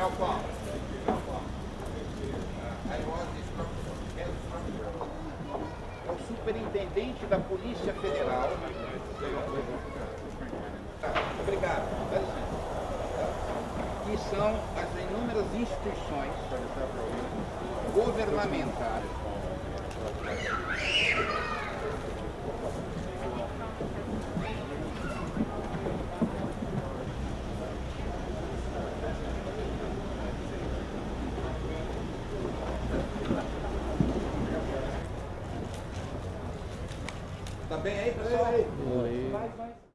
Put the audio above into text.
É o superintendente da Polícia Federal. Tá, obrigado. Que são as inúmeras instituições governamentais Tá bem aí, pessoal? Vai, vai.